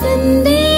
സന്ദേശ